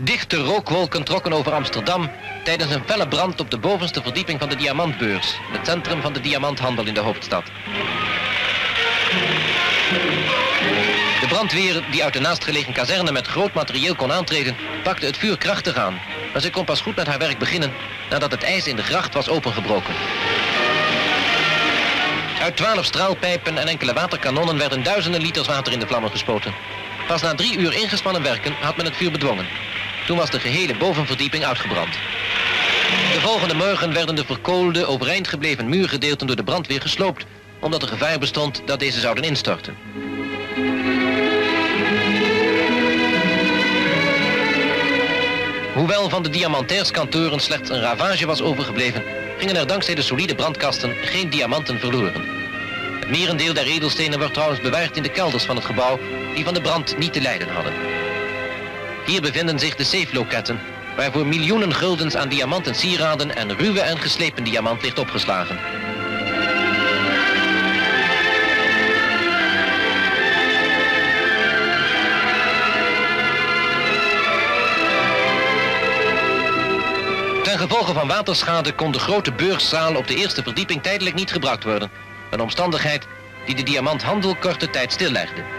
Dichte rookwolken trokken over Amsterdam tijdens een felle brand op de bovenste verdieping van de Diamantbeurs, het centrum van de diamanthandel in de hoofdstad. De brandweer, die uit de naastgelegen kazerne met groot materieel kon aantreden, pakte het vuur krachtig aan. Maar ze kon pas goed met haar werk beginnen nadat het ijs in de gracht was opengebroken. Uit twaalf straalpijpen en enkele waterkanonnen werden duizenden liters water in de vlammen gespoten. Pas na drie uur ingespannen werken had men het vuur bedwongen. Toen was de gehele bovenverdieping uitgebrand. De volgende morgen werden de verkoolde, overeind gebleven muurgedeelten door de brandweer gesloopt, omdat er gevaar bestond dat deze zouden instorten. Hoewel van de diamantairskantoren slechts een ravage was overgebleven, gingen er dankzij de solide brandkasten geen diamanten verloren. Het merendeel der edelstenen wordt trouwens bewaard in de kelders van het gebouw, die van de brand niet te lijden hadden. Hier bevinden zich de safe-loketten, waarvoor miljoenen guldens aan diamanten sieraden en ruwe en geslepen diamant ligt opgeslagen. Ten gevolge van waterschade kon de grote beurszaal op de eerste verdieping tijdelijk niet gebruikt worden. Een omstandigheid die de diamanthandel korte tijd stillegde.